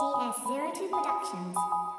DS02 Productions.